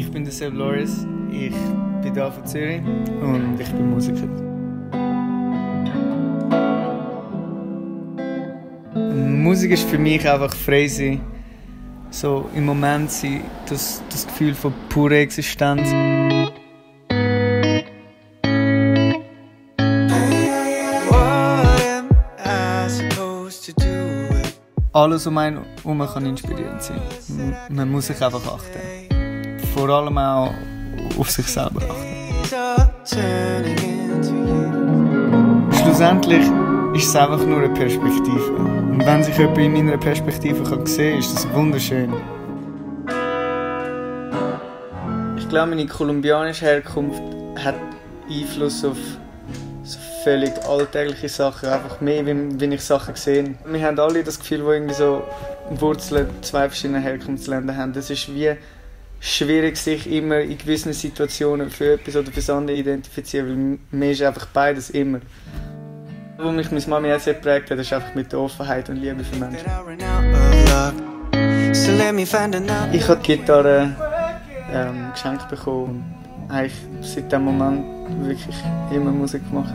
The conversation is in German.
Ich bin der Seb Loris, ich bin hier von Zürich und ich bin Musiker. Musik ist für mich einfach frei sein. So im Moment sein, das, das Gefühl von purer Existenz. Alles um einen herum kann inspirierend sein. Man muss sich einfach achten. Vor allem auch auf sich selber achten. Schlussendlich ist es einfach nur eine Perspektive. Und wenn sich jemand in meiner Perspektive kann sehen kann, ist das wunderschön. Ich glaube, meine kolumbianische Herkunft hat Einfluss auf so völlig alltägliche Sachen, einfach mehr, wie, wie ich Sachen sehe. Wir haben alle das Gefühl, wo irgendwie so Wurzeln zwei verschiedene Herkunftsländer haben. Das ist wie schwierig, sich immer in gewissen Situationen für etwas oder für das andere identifizieren, weil mir ist einfach beides immer. Wo mich meine Mami auch sehr geprägt hat, ist einfach mit der Offenheit und Liebe für Menschen. Ich habe die Gitarre ähm, geschenkt bekommen und eigentlich seit dem Moment wirklich immer Musik gemacht.